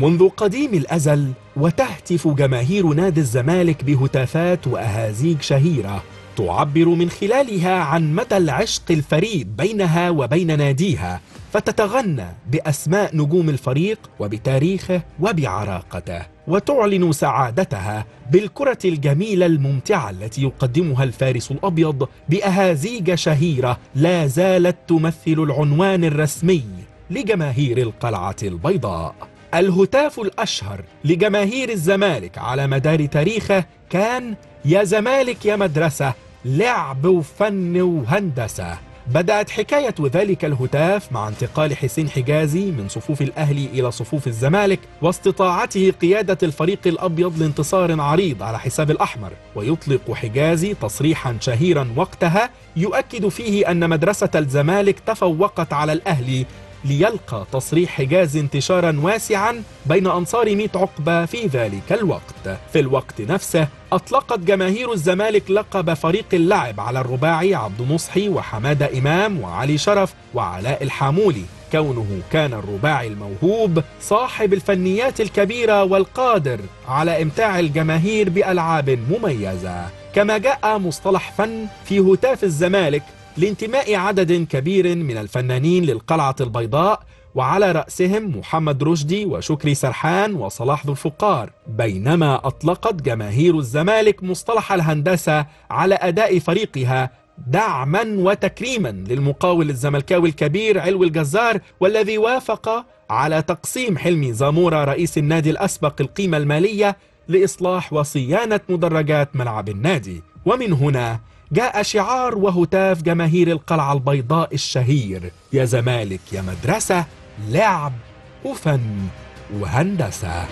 منذ قديم الأزل وتهتف جماهير نادي الزمالك بهتافات وأهازيج شهيرة تعبر من خلالها عن مدى العشق الفريد بينها وبين ناديها فتتغنى بأسماء نجوم الفريق وبتاريخه وبعراقته وتعلن سعادتها بالكرة الجميلة الممتعة التي يقدمها الفارس الأبيض بأهازيج شهيرة لا زالت تمثل العنوان الرسمي لجماهير القلعة البيضاء. الهتاف الأشهر لجماهير الزمالك على مدار تاريخه كان يا زمالك يا مدرسة لعب وفن وهندسة بدأت حكاية ذلك الهتاف مع انتقال حسين حجازي من صفوف الأهلي إلى صفوف الزمالك واستطاعته قيادة الفريق الأبيض لانتصار عريض على حساب الأحمر. ويطلق حجازي تصريحا شهيرا وقتها يؤكد فيه أن مدرسة الزمالك تفوقت على الأهلي ليلقى تصريح حجاز انتشارا واسعا بين أنصار ميت عقبة في ذلك الوقت. في الوقت نفسه أطلقت جماهير الزمالك لقب فريق اللعب على الرباعي عبد نصحي وحمادة إمام وعلي شرف وعلاء الحامولي. كونه كان الرباعي الموهوب صاحب الفنيات الكبيرة والقادر على إمتاع الجماهير بألعاب مميزة. كما جاء مصطلح فن في هتاف الزمالك لانتماء عدد كبير من الفنانين للقلعة البيضاء وعلى رأسهم محمد رشدي وشكري سرحان وصلاح ذو الفقار. بينما أطلقت جماهير الزمالك مصطلح الهندسة على أداء فريقها دعما وتكريما للمقاول الزملكاوي الكبير علو الجزار والذي وافق على تقسيم حلمي زامورا رئيس النادي الأسبق القيمة المالية لإصلاح وصيانة مدرجات ملعب النادي. ومن هنا جاء شعار وهتاف جماهير القلعة البيضاء الشهير. يا زمالك يا مدرسة لعب وفن وهندسة.